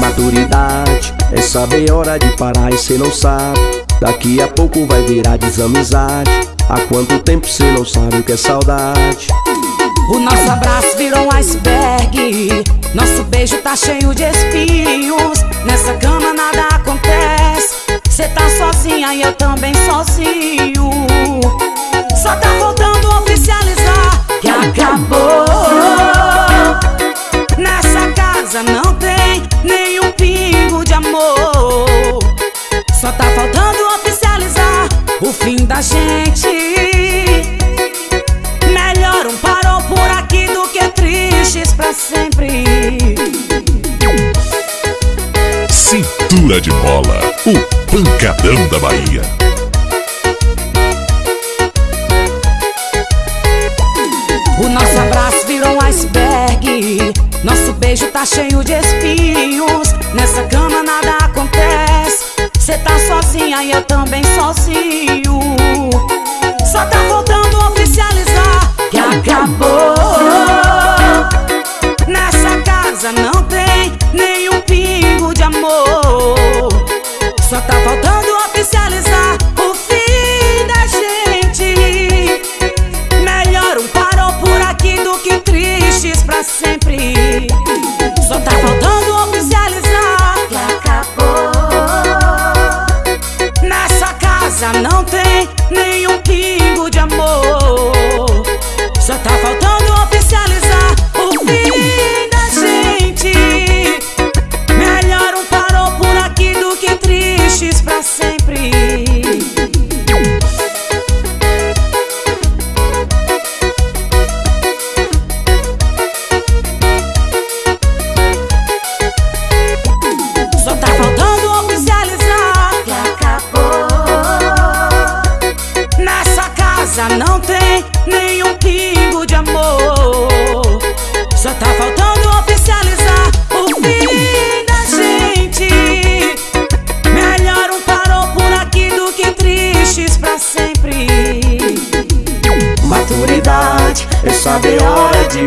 Maturidade é saber hora de parar e cê não sabe. Daqui a pouco vai virar desamizade. Há quanto tempo cê não sabe o que é saudade? O nosso abraço virou um iceberg. Nosso beijo tá cheio de espinhos. Nessa cama nada acontece. Cê tá sozinha e eu também sozinho. Só tá faltando oficializar que acabou. Nessa casa não tem nenhum pingo de amor. Só tá faltando oficializar o fim da gente. Melhor um parou por aqui do que tristes pra sempre. Cintura de bola, o pancadão da Bahia. O nosso abraço virou um iceberg. Nosso beijo tá cheio de espinhos. Nessa cama nada acontece. Cê tá sozinha e eu também sozinho. Só tá faltando oficializar que acabou. Nessa casa não tem nenhum de amor. Só tá faltando oficializar o fim da gente. Melhor um parou por aqui do que tristes pra sempre. Só tá faltando oficializar que acabou. Nessa casa não tem nenhum pingo de amor. Só tá faltando oficializar o fim da gente. Melhor um parou por aqui do que tristes pra sempre. Maturidade é saber hora de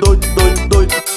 doido, doido, doido.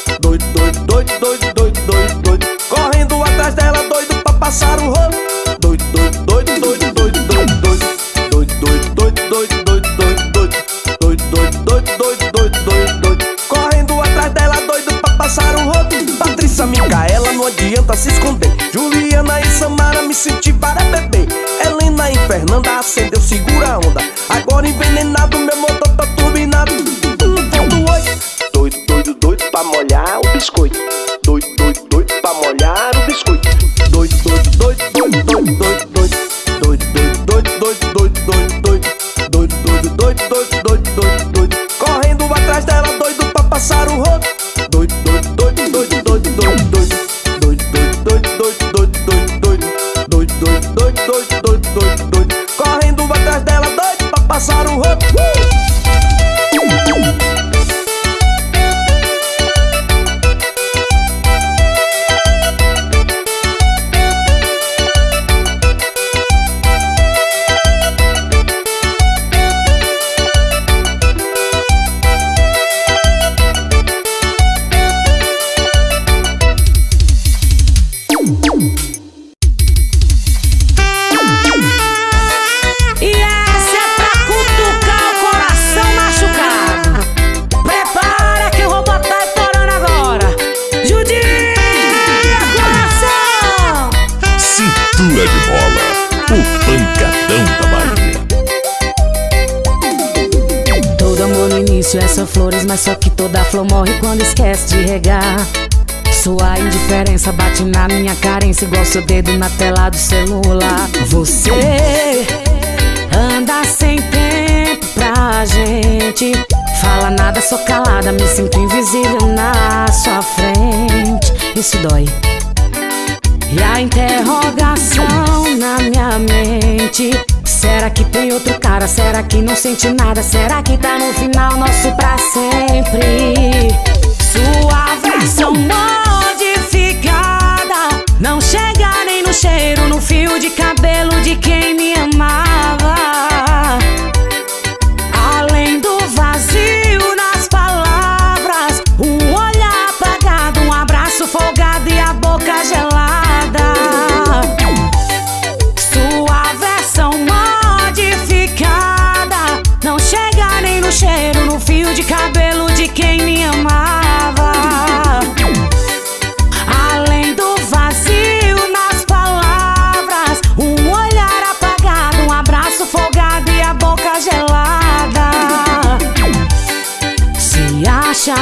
sente nada, será que tá no final nosso pra sempre?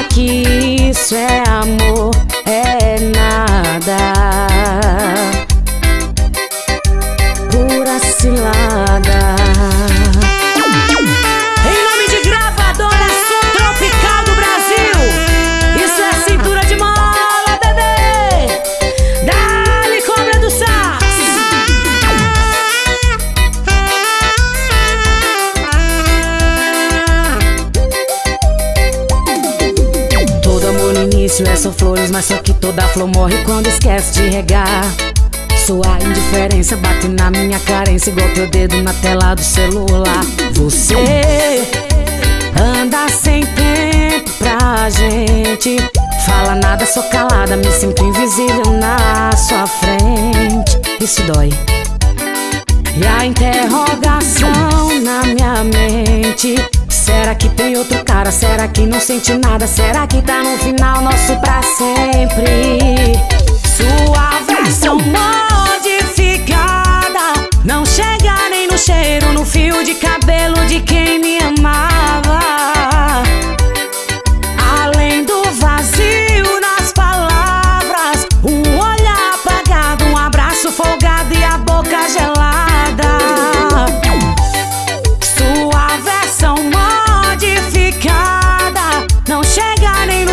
que isso é amor. flor morre quando esquece de regar. Sua indiferença bate na minha carência igual teu dedo na tela do celular. Você anda sem tempo pra gente. Fala nada, sou calada, me sinto invisível na sua frente. Isso dói. E a interrogação na minha mente. Será que tem outro cara? Será que não sente nada? Será que tá no final nosso pra sempre? Sua versão modificada Não chega nem no cheiro, no fio de cabelo de quem me amava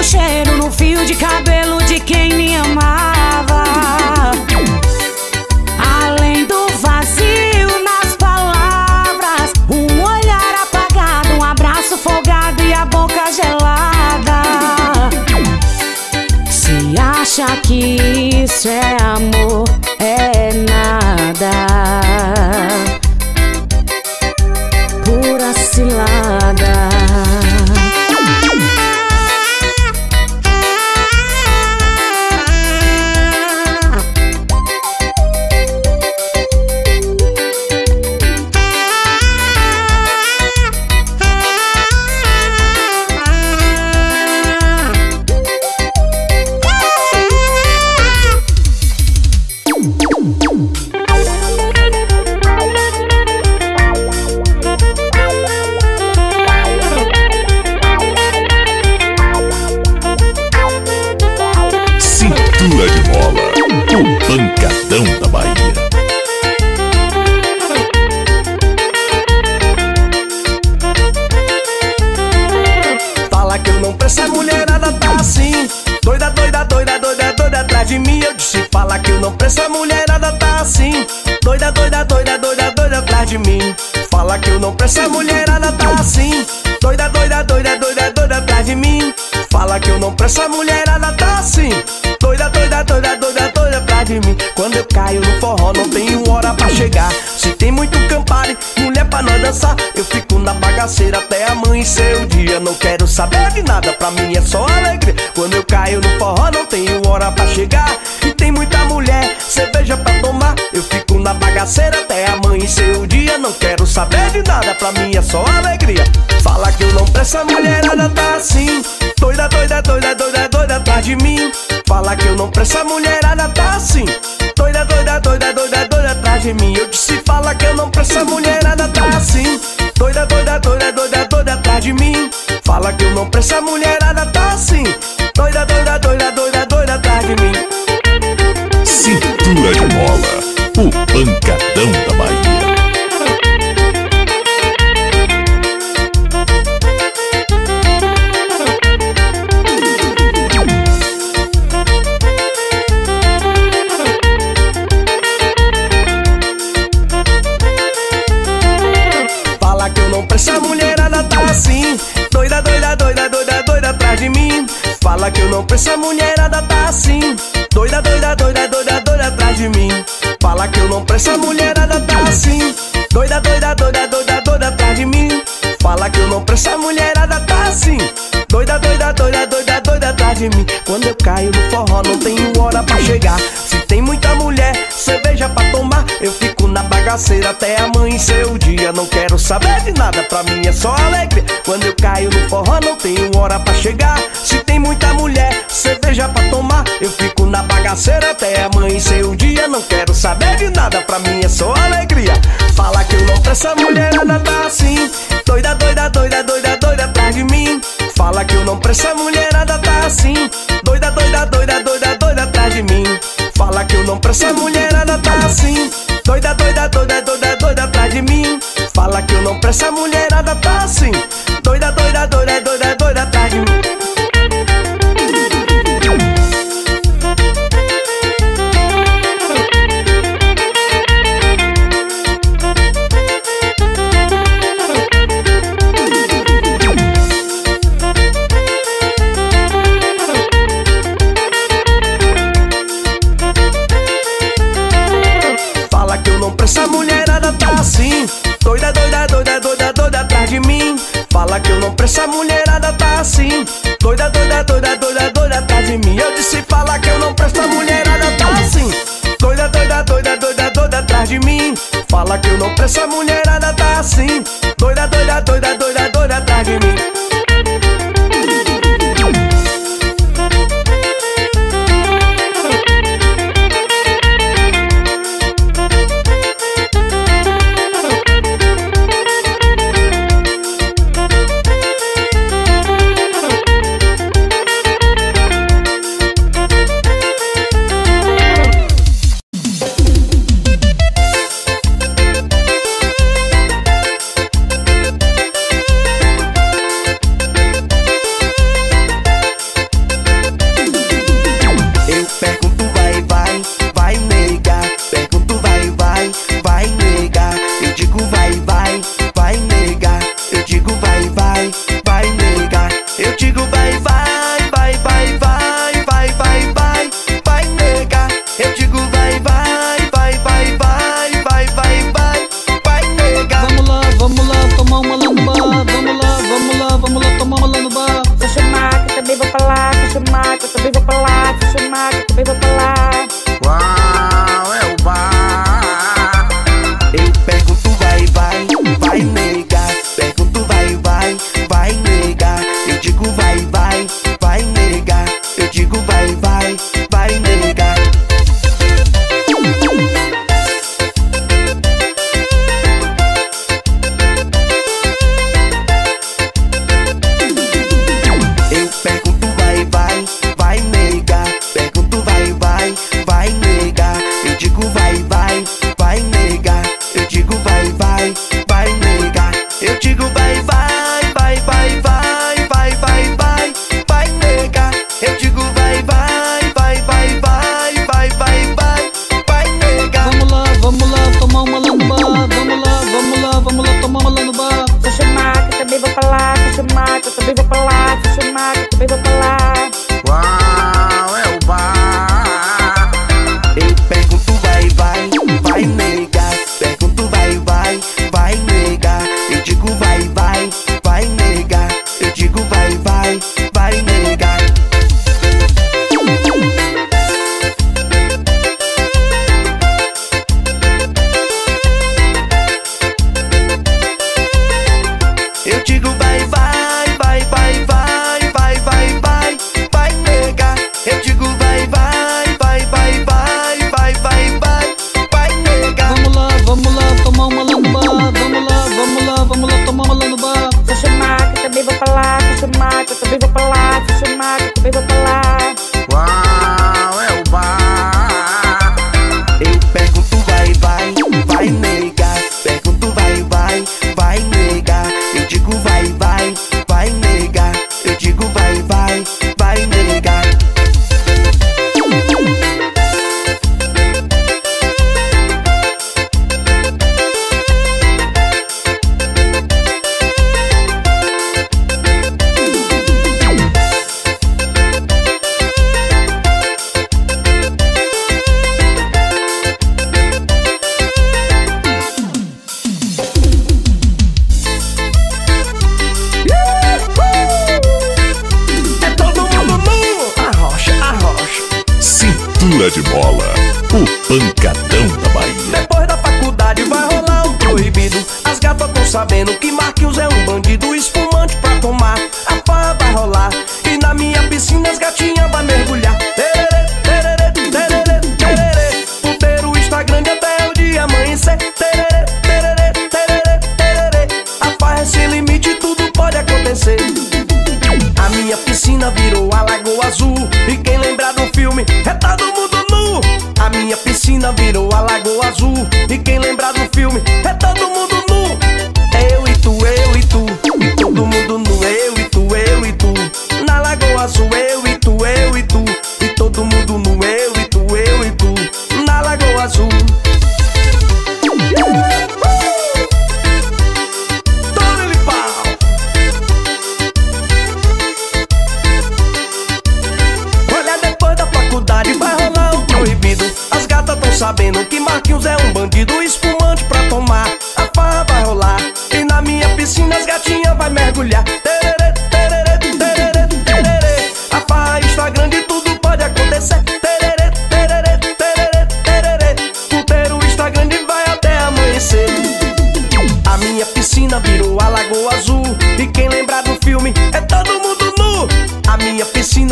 cheiro no fio de cabelo. saber de nada, pra mim é só alegria. Quando eu caio no forró, não tenho hora pra chegar. Se tem muita mulher, cerveja pra tomar, eu fico na bagaceira até amanhecer o dia. Não quero saber de nada, pra mim é só alegria. Fala que eu não pra essa mulherada tá assim. Doida, doida, doida, doida, doida atrás de mim. Fala que eu não pra essa mulherada tá assim. Doida, doida, doida, doida, doida atrás de mim. Fala que eu não pra essa mulherada tá assim. Doida, doida, doida, mulherada tá assim.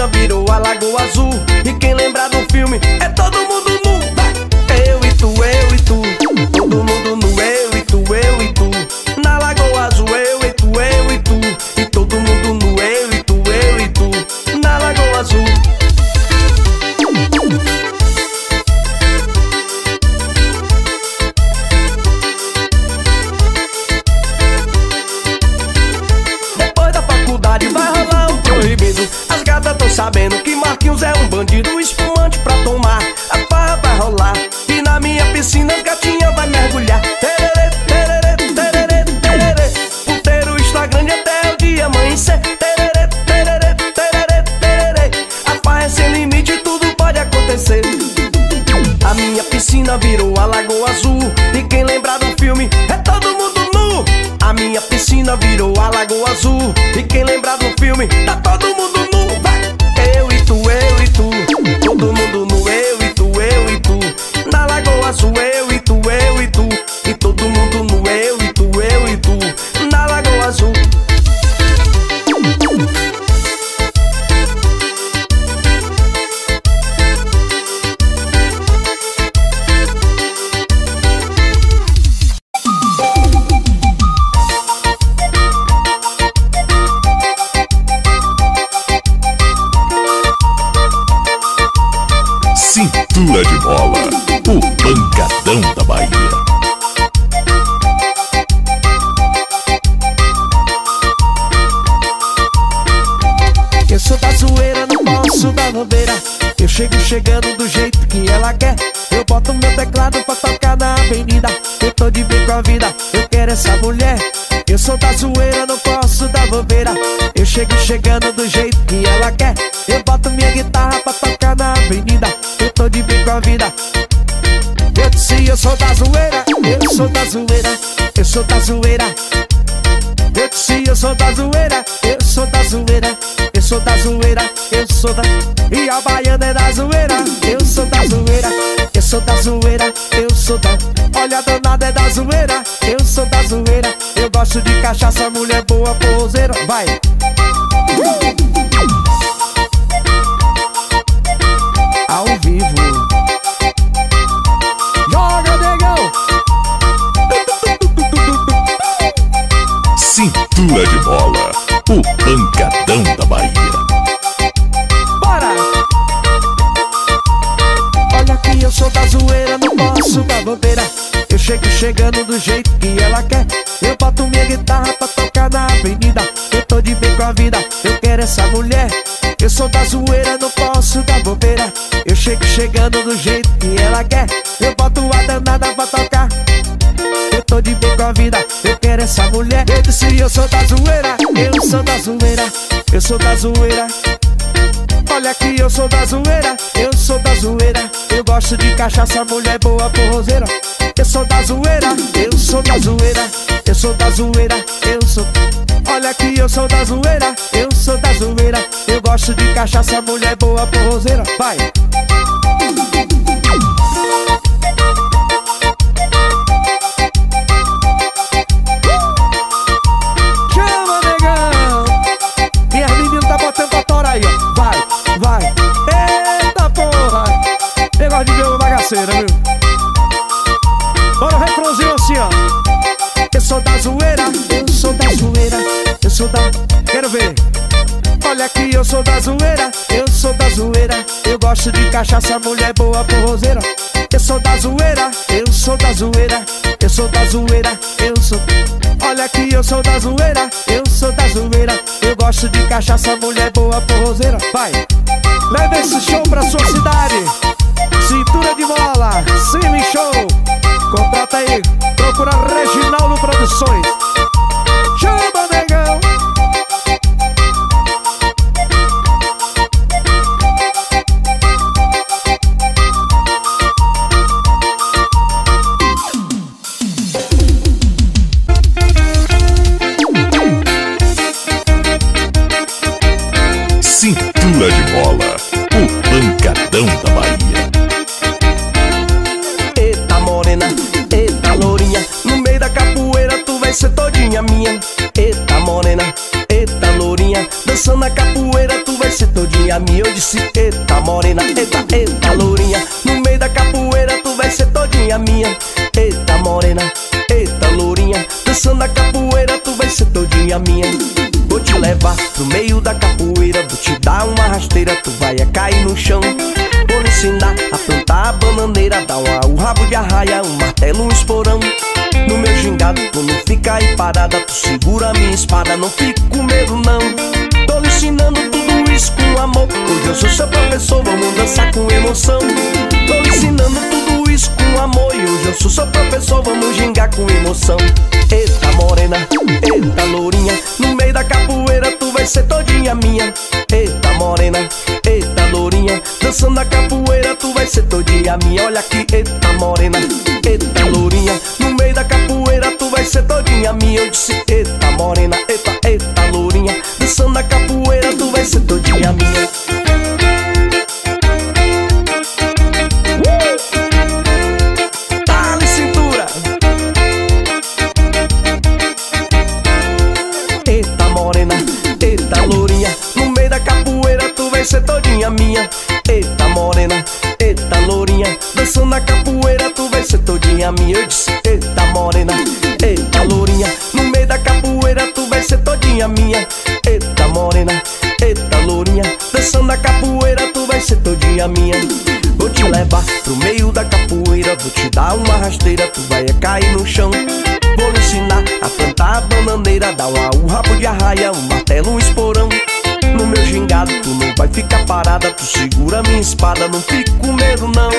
virou a Lagoa Azul. E quem lembra do filme Ei, eu sou da zoeira, eu sou da zoeira, eu sou da zoeira, eu sou da. E a baiana é da zoeira, eu sou da zoeira, eu sou da zoeira, eu sou da. Olha, danada é da zoeira, eu sou da zoeira, eu gosto de cachaça, mulher boa, poseira. Vai! essa mulher. Eu sou da zoeira, não posso dar bobeira. Eu chego chegando do jeito que ela quer. Eu boto a danada pra tocar. Eu tô de boa com a vida, eu quero essa mulher. Eu disse, eu sou da zoeira, eu sou da zoeira, eu sou da zoeira. Olha que eu sou da zoeira, eu sou da zoeira. Eu gosto de cachaça, mulher boa porrozeira. Eu sou da zoeira, eu sou da zoeira, eu sou da zoeira, eu sou. Olha que eu sou da zoeira, eu sou da zoeira Eu gosto de cachaça, mulher boa, porrozeira Vai! Eu sou da zoeira, eu sou da zoeira. Eu gosto de cachaça, mulher boa forrozeira. Eu sou da zoeira, eu sou da zoeira, eu sou da zoeira, eu sou. Olha aqui, eu sou da zoeira, eu sou da zoeira. Eu gosto de cachaça, mulher boa forrozeira. Vai, leva esse show pra sua cidade. Cintura de bola, Cine Show. Contrata aí, procura Reginaldo Produções. Espada, não fico com medo não.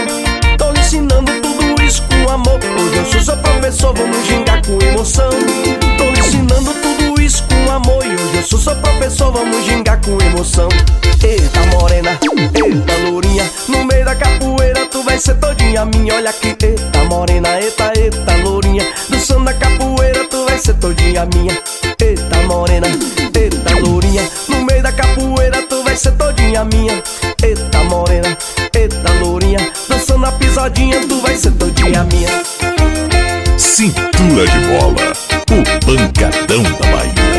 Tô ensinando tudo isso com amor. Hoje eu sou seu professor, vamos gingar com emoção. Tô ensinando tudo isso com amor. E hoje eu sou seu professor, vamos gingar com emoção. Eita morena, eita lourinha. No meio da capoeira tu vai ser todinha minha. Olha aqui, eita morena, eita, eita lourinha. Dançando na capoeira tu vai ser todinha minha. Eita morena, eita lourinha. No meio da capoeira tu vai ser todinha minha Dançando a pisadinha tu vai ser todinha minha. Cintura de bola, o pancadão da Bahia.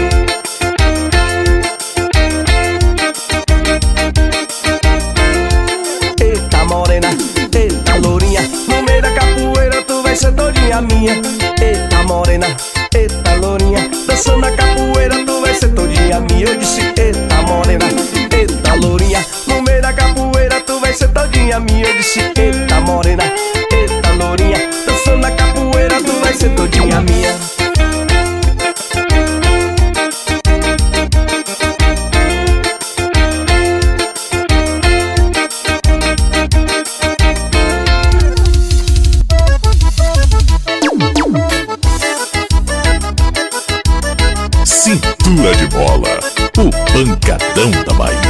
Eita morena, eita lourinha No meio da capoeira tu vai ser todinha minha. Eita morena, eita lourinha Dançando a capoeira tu vai ser todinha minha. Eu disse eita morena, eita lourinha No meio da capoeira tu vai ser todinha minha. Eu disse eita morena, eita lourinha Dançando a capoeira tu vai ser todinha minha Cintura de bola, o pancadão da Bahia.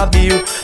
Quando ela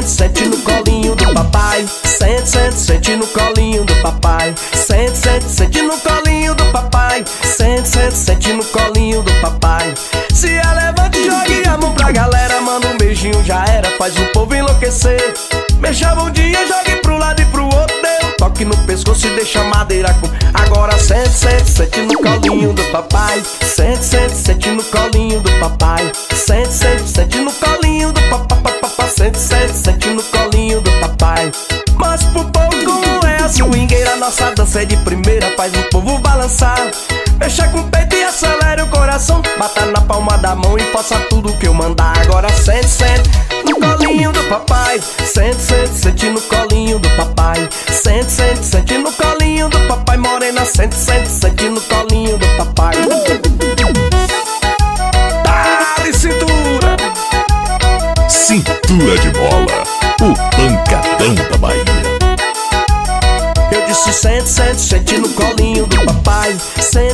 sente, sente, no colinho do papai. Sente, sente, sente no colinho do papai. Sente, sente, sente no colinho do papai. Sente, sente, sente no colinho do papai. Se a levante, jogue a mão pra galera. Manda um beijinho, já era, faz o povo enlouquecer. Mexa a bundinha, jogue pro lado e pro outro. Dê um toque no pescoço e deixa a madeira com Agora sente, sente, sente no colinho do papai. Sente, sente, sente no colinho do papai É de primeira, faz o povo balançar. Mexa com o peito e acelera o coração. Bata na palma da mão e faça tudo que eu mandar Agora. Sente, sente no colinho do papai. Sente, sente, sente no colinho do papai. Sente, sente, sente no colinho do papai Morena, sente, sente, sente no colinho do papai. Dá-lhe cintura. Cintura de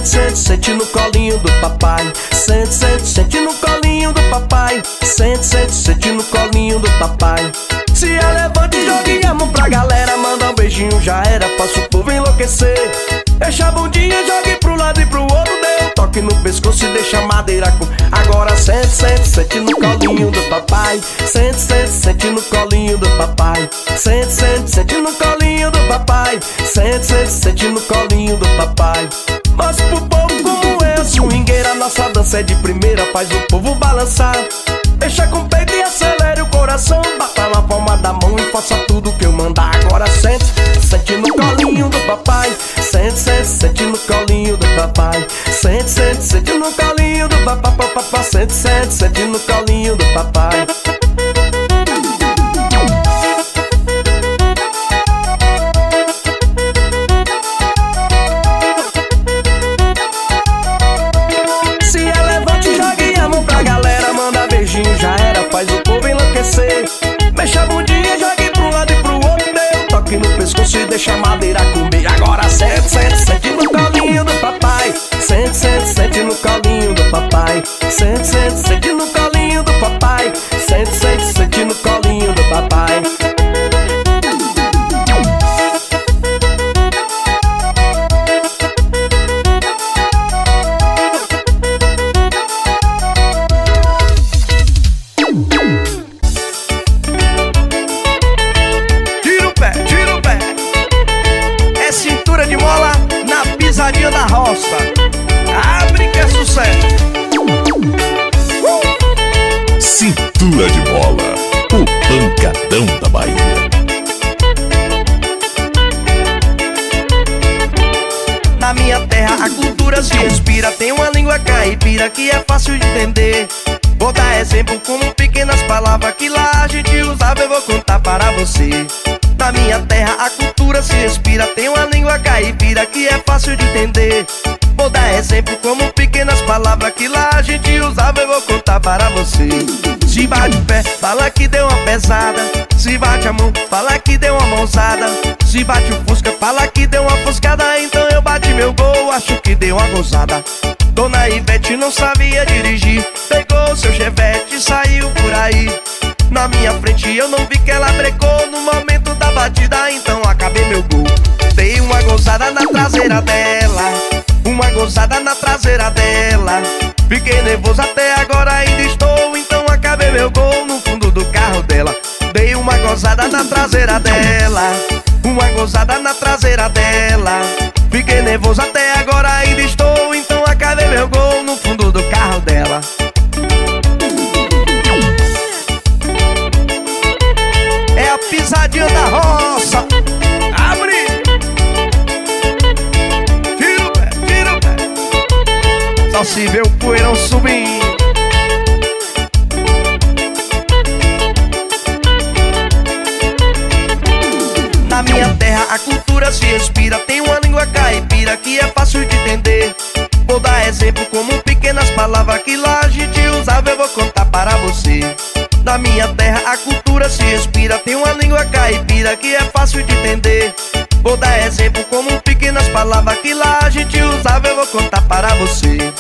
Sente, sente, no colinho do papai. Sente, sente, sente no colinho do papai. Sente, sente, sente no colinho do papai. Se a levante, jogue a mão pra galera. Manda um beijinho, já era, faça o povo enlouquecer. Deixa a bundinha, jogue pro lado e pro outro. Dê um toque no pescoço e deixa a madeira com. Agora sente, sente, sente no colinho do papai. Sente, sente, sente no colinho do papai. Sente, sente, sente no colinho do papai. Sente, sente, sente no colinho do papai Mas pro povo como eu, swingueira Nossa dança é de primeira, faz o povo balançar. Deixa com o peito e acelere o coração Bata na palma da mão e faça tudo que eu mandar. Agora sente, sente no colinho do papai Sente, sente, sente no colinho do papai. Sente, sente, sente no colinho do papai, Sente, sente, sente no colinho do papai Já era, faz o povo enlouquecer. Mexa a bundinha, jogue pro lado e pro outro toque no pescoço e deixa a madeira bate a mão, fala que deu uma mãozada. Se bate o fusca, fala que deu uma fuscada. Então eu bati meu gol, acho que deu uma gozada. Dona Ivete não sabia dirigir. Pegou seu chevette e saiu por aí. Na minha frente eu não vi que ela brecou. No momento da batida, então acabei meu gol. Dei uma gozada na traseira dela. Uma gozada na traseira dela. Fiquei nervoso na traseira dela. Uma gozada na traseira dela. Fiquei nervoso até agora ainda estou Então acabei meu gol no fundo do carro dela. É a pisadinha da roça. Abre! Tira o pé, tira o pé. Só se vê o poeirão subindo a cultura se respira Tem uma língua caipira que é fácil de entender. Vou dar exemplo como pequenas palavras que lá a gente usava Eu vou contar para você. Na minha terra a cultura se respira Tem uma língua caipira que é fácil de entender. Vou dar exemplo como pequenas palavras que lá a gente usava Eu vou contar para você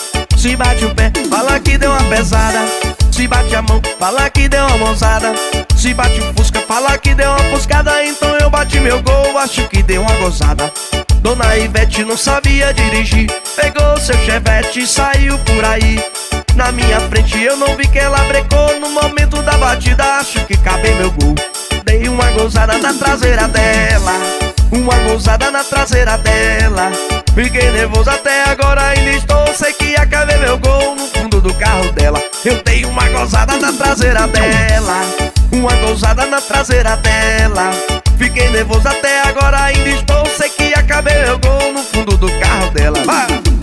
Se bate o pé, fala que deu uma pesada. Se bate a mão, fala que deu uma mãozada. Se bate o fusca, fala que deu uma fuscada. Então eu bati meu gol, acho que deu uma gozada. Dona Ivete não sabia dirigir. Pegou seu chevette e saiu por aí. Na minha frente eu não vi que ela brecou. No momento da batida acho que cabei meu gol. Dei uma gozada na traseira dela. Uma gozada na traseira dela Fiquei nervoso até agora ainda estou Sei que acabei meu gol no fundo do carro dela. Eu dei uma gozada na traseira dela. Uma gozada na traseira dela. Fiquei nervoso até agora ainda estou Sei que acabei meu gol no fundo do carro dela. Vai!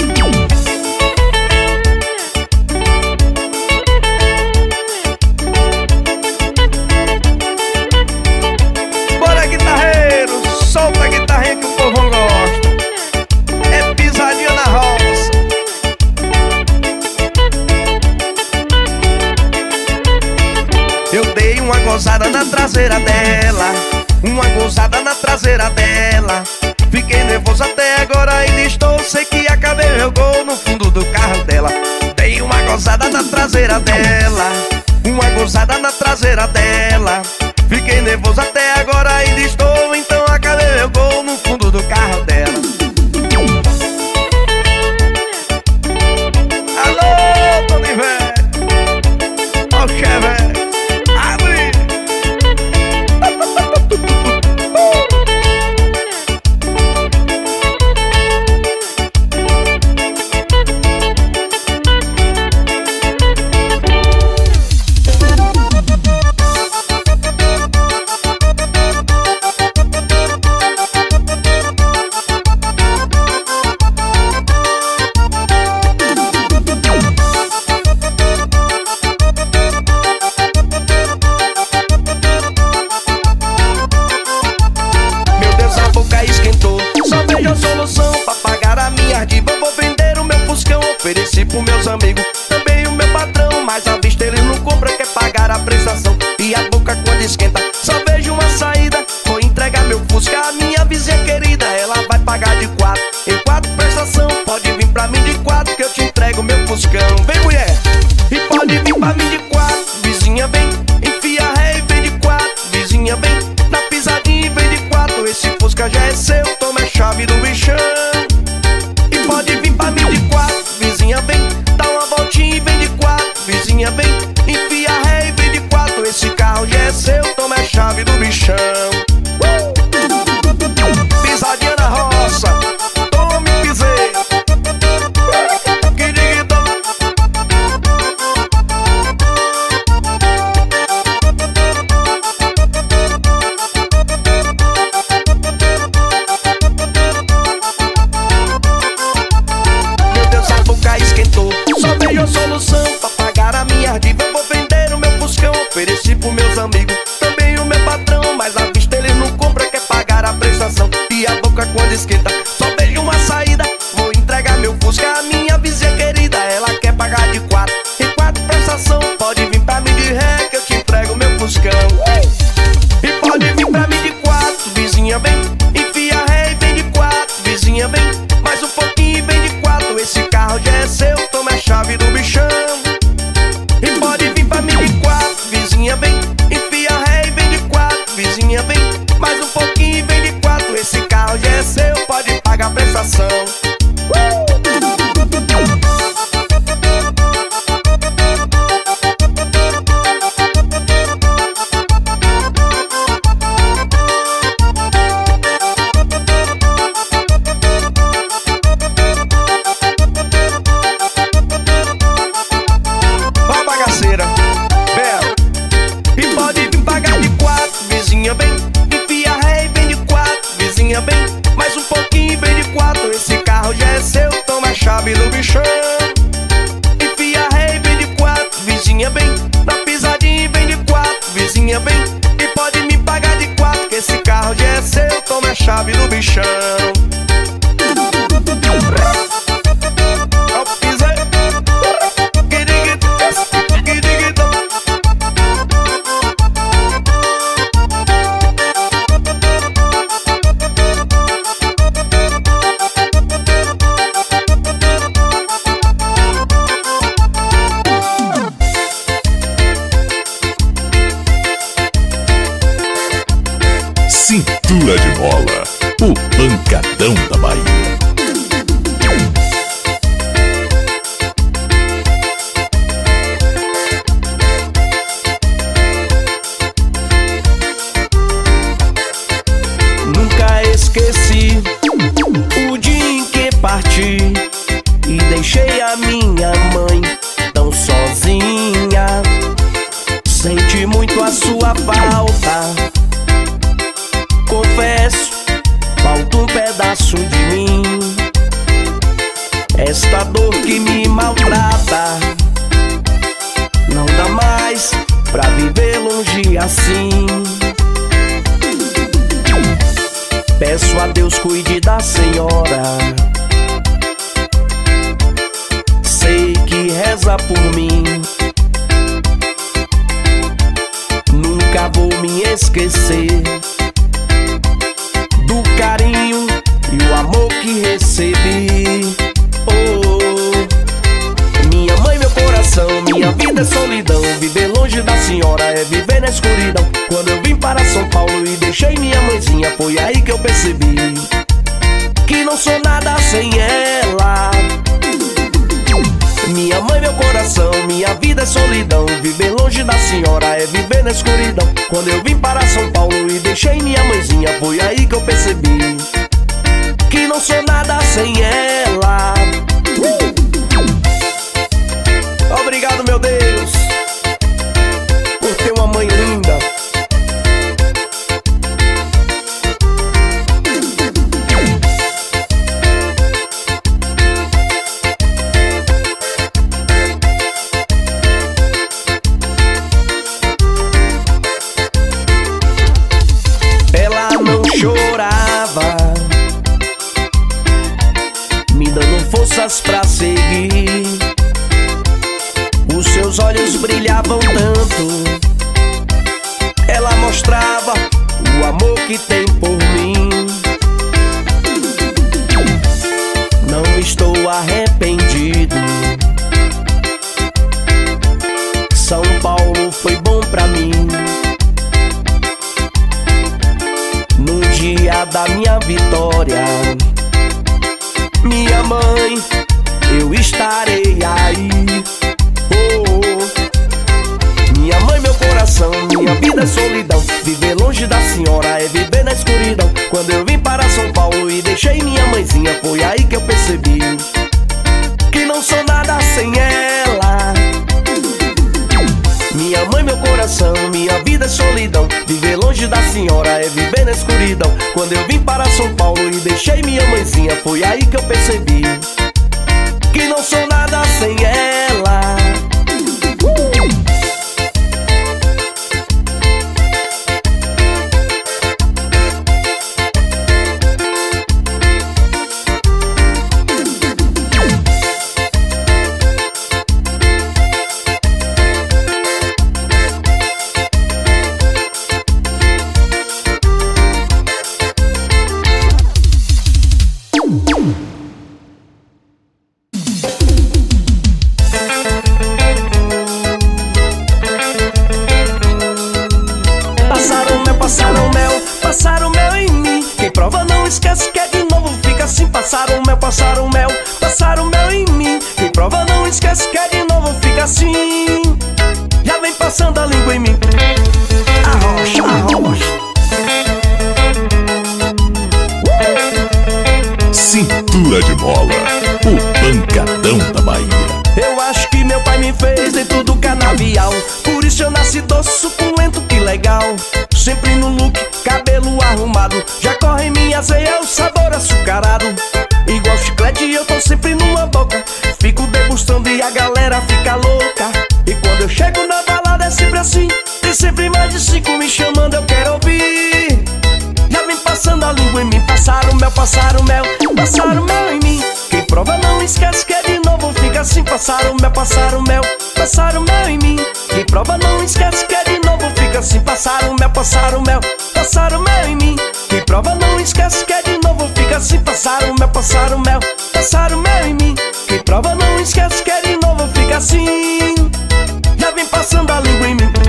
Traseira dela. Uma gozada na traseira dela. Fiquei nervoso até agora ainda estou. Sei que acabei meu gol no fundo do carro dela. Dei uma gozada na traseira dela. Uma gozada na traseira dela. Fiquei nervoso até agora solidão Viver longe da senhora é viver na escuridão. Quando eu vim para São Paulo e deixei minha mãezinha Foi aí que eu percebi Que não sou nada sem ela. passaram mel, passaram mel em mim. Quem prova não esquece que é de novo, fica assim. Passaram mel, passaram mel, passaram mel em mim. Quem prova não esquece que é de novo, fica assim. Já vem passando a língua em mim. Arrocha, arrocha. Cintura de bola, o pancadão da Bahia. Eu acho que meu pai me fez dentro do canavial. Eu nasci doce, suculento, que legal. Sempre no look, cabelo arrumado. Já corre minhas veias o sabor açucarado. Igual chiclete, eu tô sempre numa boca. Fico degustando e a galera fica louca. E quando eu chego na balada é sempre assim. Tem sempre mais de cinco me chamando, eu quero ouvir. Já vem passando a língua em mim, passaram mel, passaram mel, passaram mel em mim. Quem prova não esquece que é de novo, fica assim, passaram mel, passaram mel, passaram mel em mim. Quem prova não esquece que é de novo, fica assim, passaram mel, passaram mel, passaram mel em mim. Quem prova não esquece que é de novo, fica assim, passaram mel, passaram mel, passaram mel em mim. Quem prova não esquece que é de novo, fica assim. Já vem passando a língua em mim.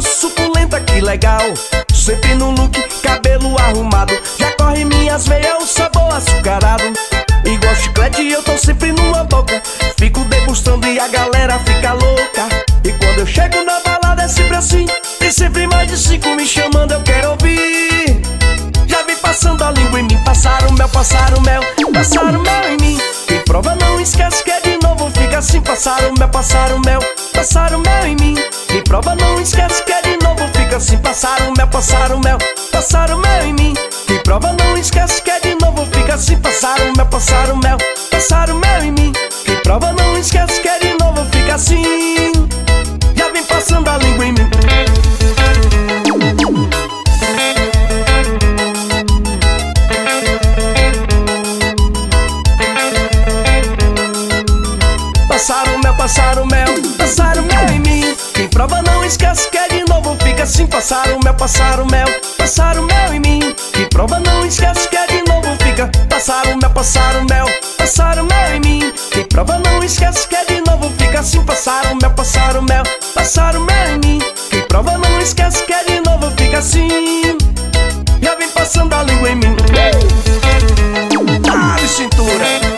Suculenta, que legal. Sempre no look, cabelo arrumado. Já corre minhas veias, o sabor açucarado. Igual chiclete, eu tô sempre numa boca. Fico degustando e a galera fica louca. E quando eu chego na balada é sempre assim. Tem sempre mais de cinco me chamando, eu quero ouvir. Já vem passando a língua em mim, passaram mel, passaram mel, passaram mel em mim. Prova não esquece que é de novo, fica assim, passaram mel, passaram mel, passaram mel em mim. Quem prova não esquece que é de novo, fica assim, passaram mel, passaram mel, passaram mel em mim. Quem prova não esquece que é de novo, fica assim, passaram mel, passaram mel, passaram mel em mim. Quem prova não esquece que é de novo, fica assim. Já vem passando a língua em mim. Mel, passaram mel, passaram mel em mim. Quem prova não esquece que é de novo, fica assim. Passaram mel, passaram mel, passaram mel em mim. Quem prova não esquece que é de novo, fica. Passaram mel, passaram mel, passaram mel em mim. Quem prova não esquece que é de novo, fica assim. Passaram mel, passaram mel, passaram mel em mim. Quem prova não esquece que é de novo, fica assim. Já vem passando a língua em mim. Cintura. Cintura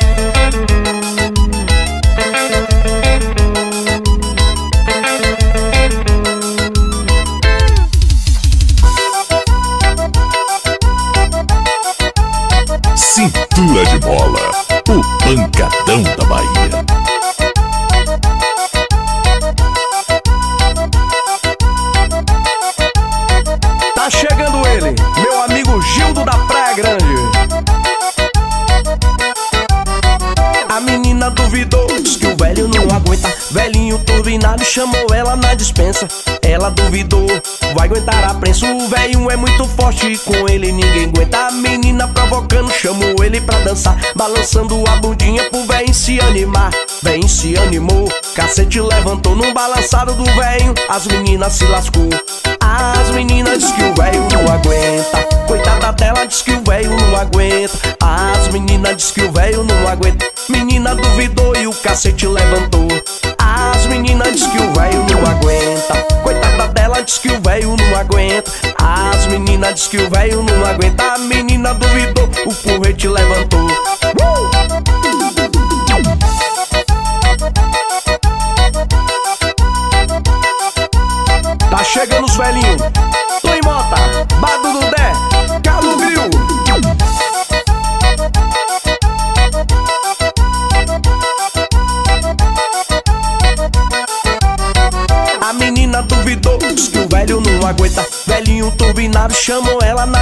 ele ninguém aguenta. A menina provocando, chamou ele pra dançar. Balançando a bundinha pro velho se animar. Velho se animou, cacete levantou no balançado do velho. As meninas se lascou. As meninas diz que o velho não aguenta. Coitada dela diz que o velho não aguenta. As meninas diz que o velho não aguenta. Menina duvidou e o cacete levantou. As meninas diz que o velho não aguenta. Coitada dela diz que o velho não aguenta. As meninas diz que o velho não aguenta. A menina duvidou, o porrete levantou. Tá chegando os velhinhos.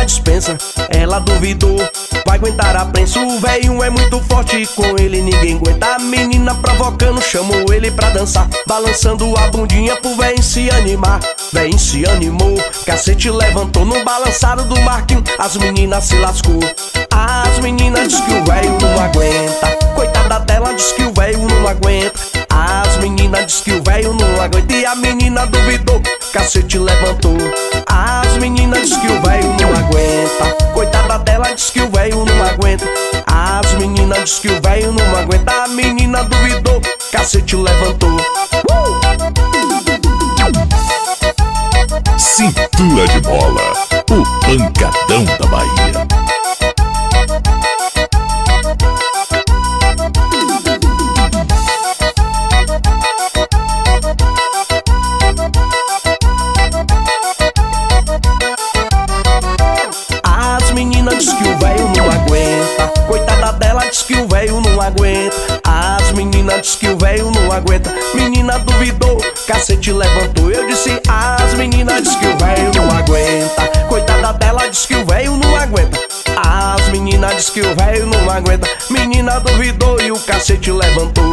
Dispensa. Ela duvidou, vai aguentar a prensa. O velho é muito forte, com ele ninguém aguenta. A menina provocando, chamou ele pra dançar. Balançando a bundinha pro velho se animar. Velho se animou, cacete levantou no balançado do Marquinho. As meninas se lascou. As meninas diz que o velho não aguenta. Coitada dela diz que o velho não aguenta. As meninas diz que o velho não aguenta e a menina duvidou, cacete levantou. As meninas diz que o velho não aguenta, coitada dela diz que o velho não aguenta. As As meninas diz que o velho não aguenta A menina duvidou, cacete levantou! Cintura de bola, o pancadão da Bahia cacete levantou Eu disse, as meninas diz que o velho não aguenta. Coitada dela, diz que o velho não aguenta. As meninas diz que o velho não aguenta. Menina duvidou e o cacete levantou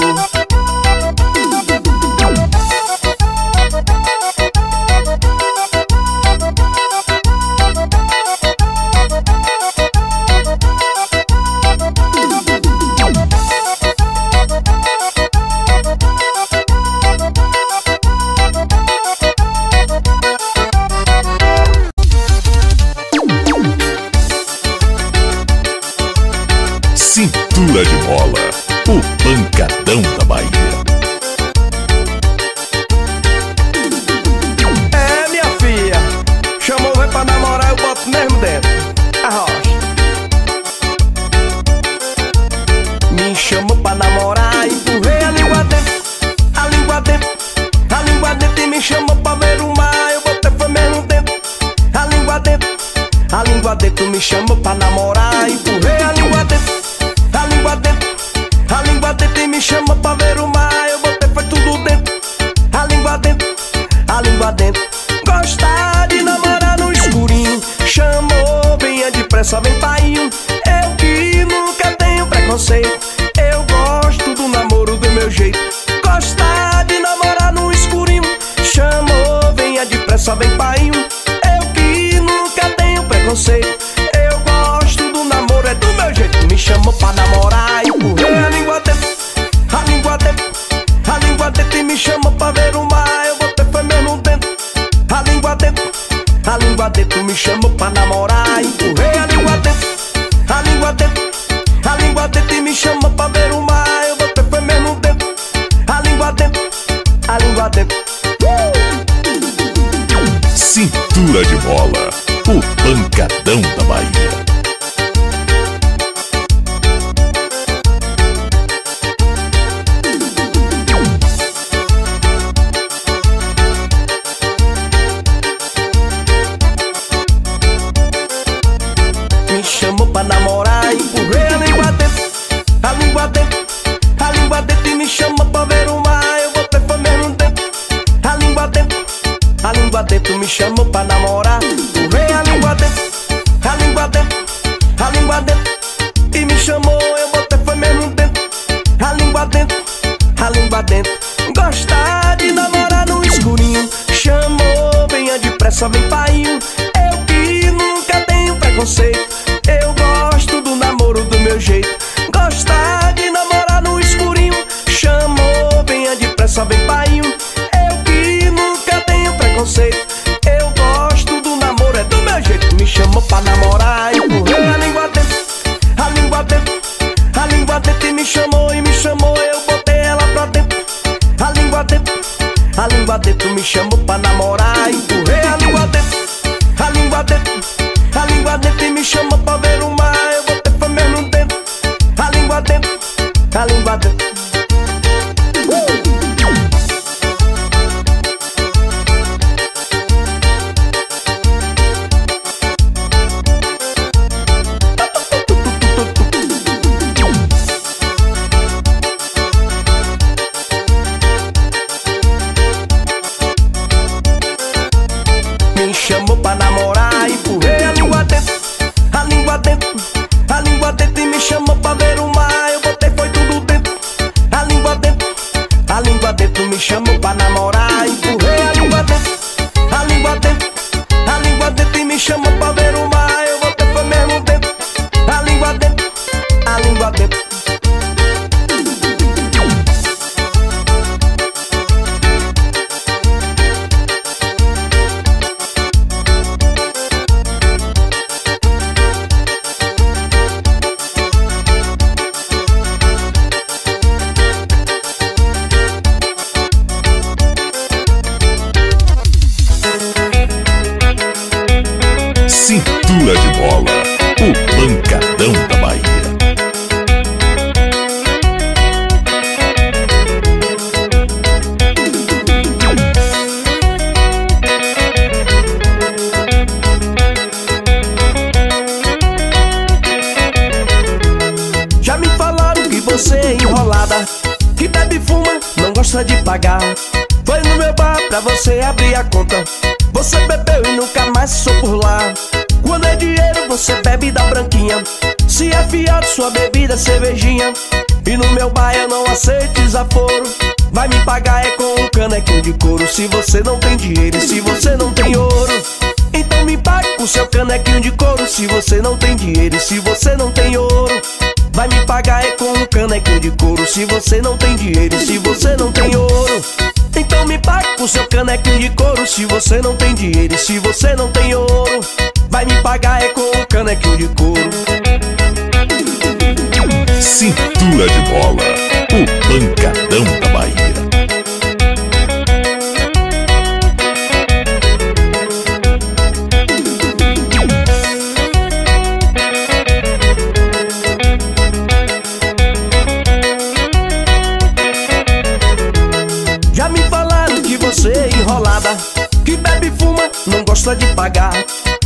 pagar.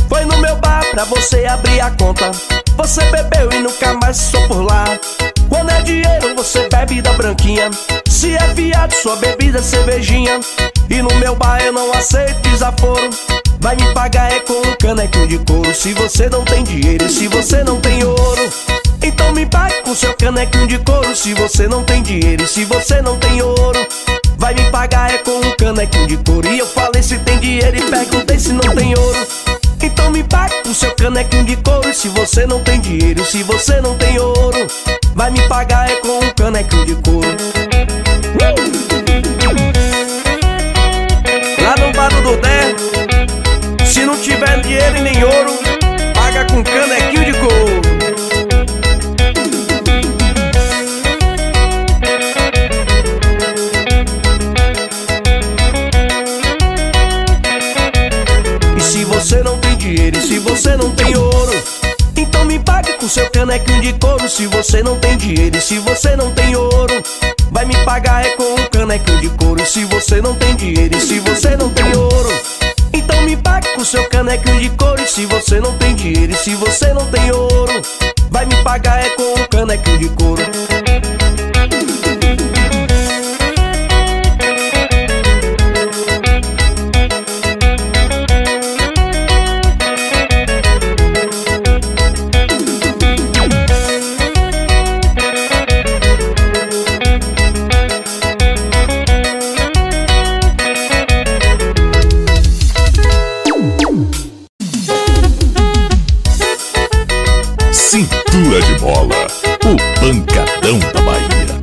Foi no meu bar pra você abrir a conta. Você bebeu e nunca mais sou por lá. Quando é dinheiro, você bebe da branquinha. Se é viado, sua bebida é cervejinha. E no meu bar eu não aceito desaforo. Vai me pagar é com um canequinho de couro. Se você não tem dinheiro se você não tem ouro. Então me pague com seu canequinho de couro. Se você não tem dinheiro se você não tem ouro. Vai me pagar é com um canequinho de couro. E eu falei se tem dinheiro e perguntei se não tem ouro. Então me pague com seu canequinho de couro. E se você não tem dinheiro, se você não tem ouro Vai me pagar é com um canequinho de couro. Lá no bar do Dodé Se não tiver dinheiro e nem ouro Paga com canequinho seu canequinho de couro. Se você não tem dinheiro e se você não tem ouro Vai me pagar é com um canequinho de couro. Se você não tem dinheiro e se você não tem ouro Então me pague com seu canequinho de couro. Se você não tem dinheiro e se você não tem ouro Vai me pagar é com um canequinho de couro dura de bola, o pancadão da Bahia.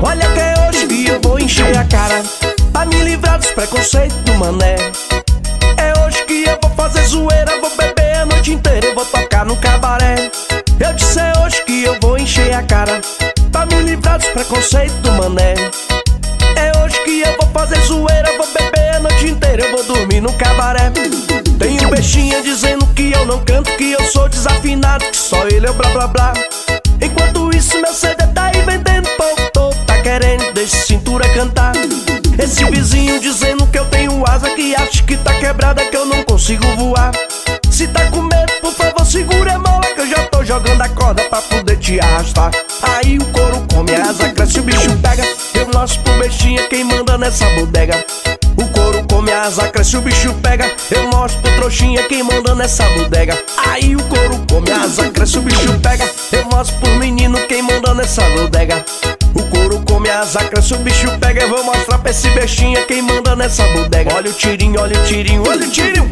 Olha que hoje eu vou encher a cara, pra me livrar dos preconceitos preconceito do mané. É hoje que eu vou fazer zoeira, vou beber a noite inteira, eu vou dormir no cabaré. Tem um bestinha dizendo que eu não canto, que eu sou desafinado, que só ele é o blá blá blá. Enquanto isso, meu CD tá aí vendendo, pô, tá querendo, deixa cintura cantar. Esse vizinho dizendo que eu tenho asa, que acho que tá quebrada, que eu não consigo voar. Se tá com medo, por favor, segura a mola, que eu já tô jogando a corda pra poder nessa bodega. O couro come a asa, cresce o bicho pega. Eu mostro pro trouxinha quem manda nessa bodega. Aí o couro come a asa, cresce o bicho pega. Eu mostro pro menino quem manda nessa bodega. O couro come a asa, cresce o bicho pega. Eu vou mostrar pra esse bestinha quem manda nessa bodega. Olha o tirinho, olha o tirinho, olha o tirinho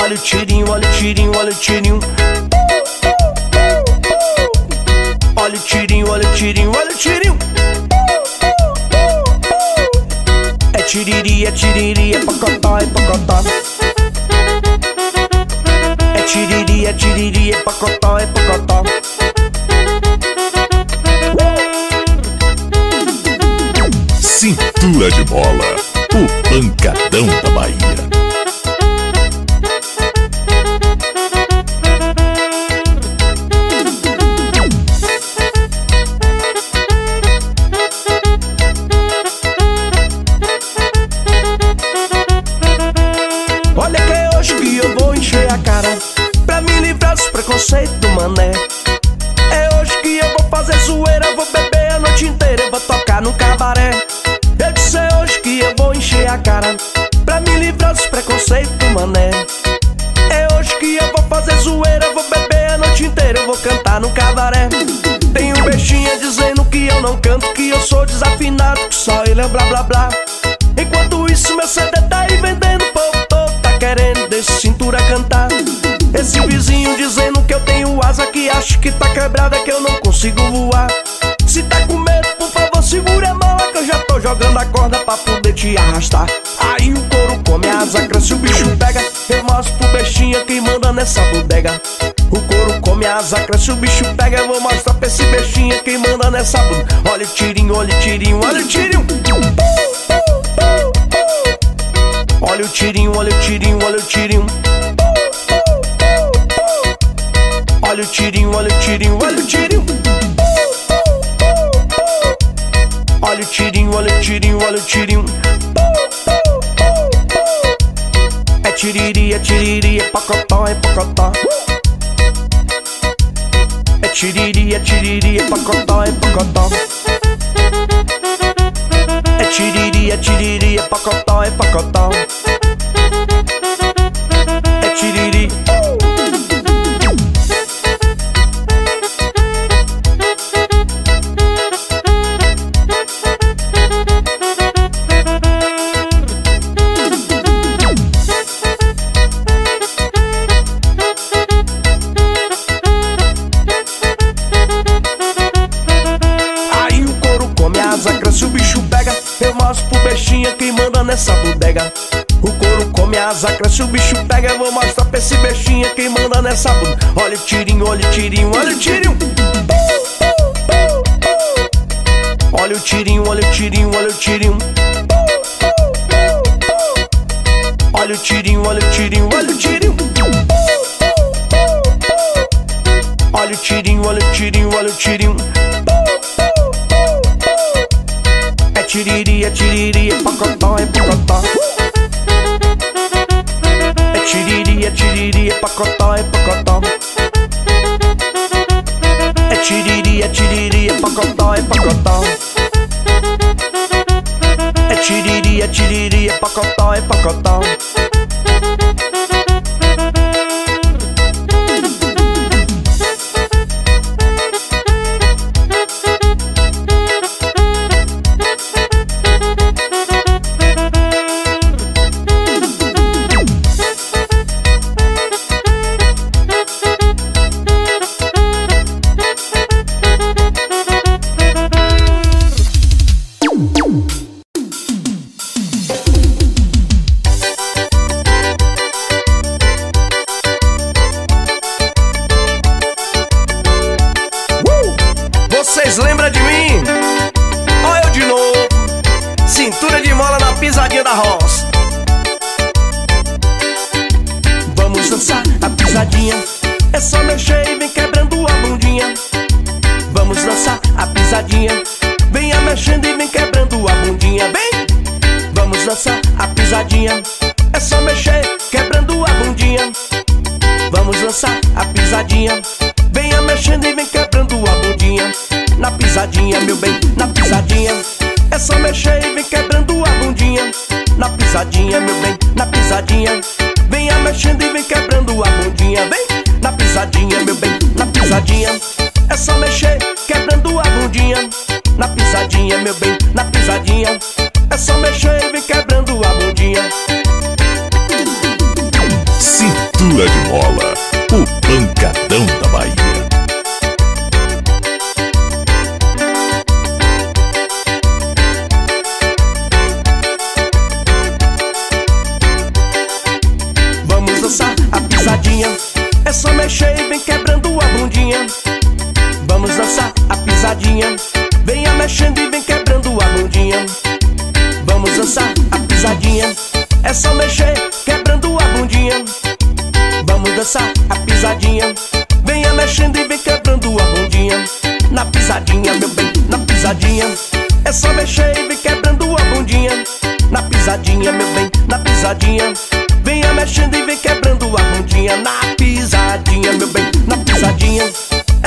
Olha o tirinho, olha o tirinho, olha o tirinho Olha o tirinho, olha o tirinho, olha o tirinho tiriri, é tiriri, é pacotó, é pacotó. É tiriri, é tiriri, é pacotó, é pacotó. Cintura de bola, o pancadão da Bahia. Que é blá blá. Blá Enquanto isso meu CD tá aí vendendo todo tá querendo desse cintura cantar. Esse vizinho dizendo que eu tenho asa Que acho que tá quebrada, que eu não consigo voar. Se tá com medo, por favor segura a mala Que eu já tô jogando a corda pra poder te arrastar. Aí o couro come a asa, cresce, o bicho pega. Eu mostro pro bestinha quem manda nessa bodega O couro come a asa, cresce, o bicho pega Eu vou mostrar pra esse bestinha quem manda nessa bodega Olha o tirinho, olha o tirinho, olha o tirinho Olha o tirinho, olha o tirinho, olha o tirinho. Olha o tirinho, olha o tirinho, olha o tirinho. Olha o tirinho, olha o tirinho, olha o tirinho. É tiriri, é tiriri, é pacotó, é pacotó. É tiriri, é tiriri, é pacotó, é pacotó. É tiriri, é tiriri, é pacotó, é pacotó. Couro come a asa, cresce, o bicho pega. Vou mostrar pra esse bestinha quem manda nessa bodega. Olha o tirinho, olha o tirinho, olha o tirinho. Olha o tirinho, olha o tirinho, olha o tirinho. Olha o tirinho, olha o tirinho, olha o tirinho. Olha o tirinho, olha o tirinho, olha o tirinho.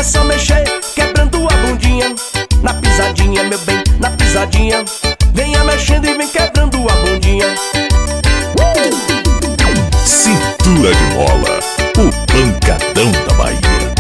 é só mexer, quebrando a bundinha. Na pisadinha, meu bem, na pisadinha. Venha mexendo e vem quebrando a bundinha. Cintura de mola, o pancadão da Bahia.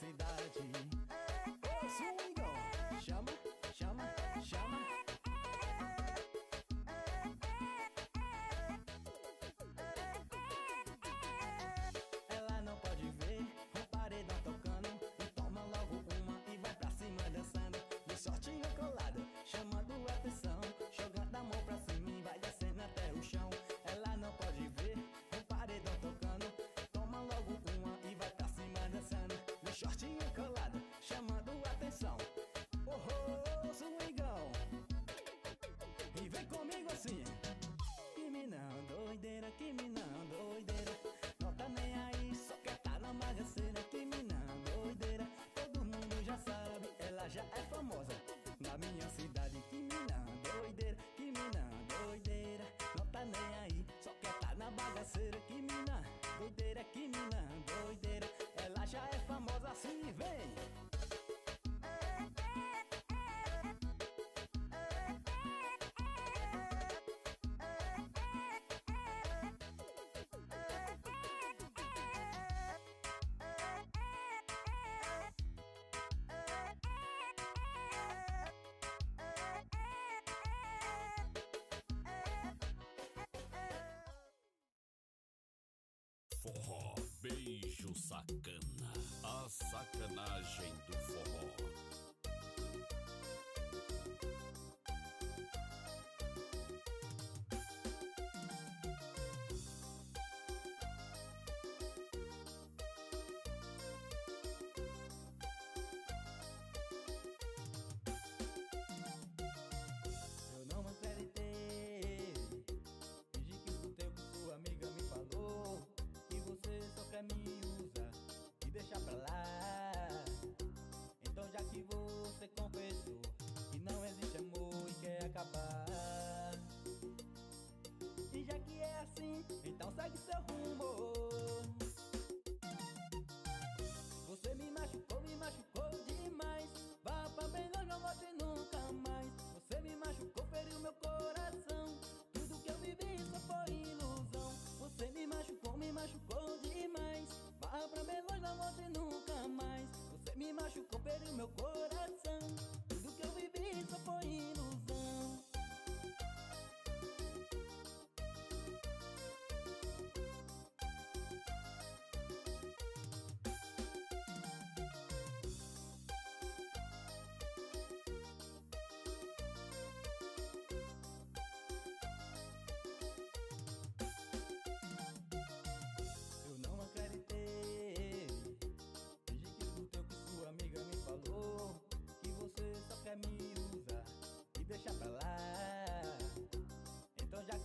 cidade. Swingão, chama forró. Beijo sacana, a sacanagem do forró.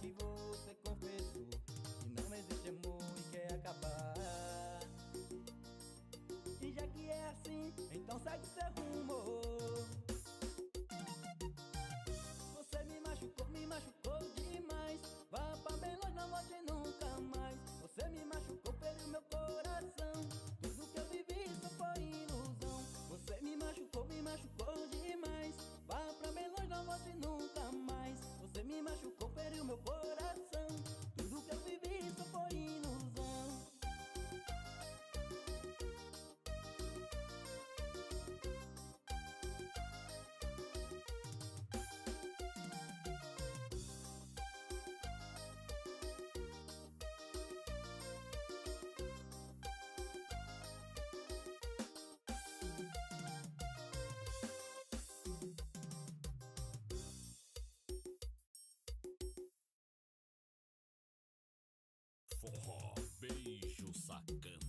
que você confessou Que não existe amor e quer acabar. E já que é assim, então segue seu rumo Forró, beijo sacana.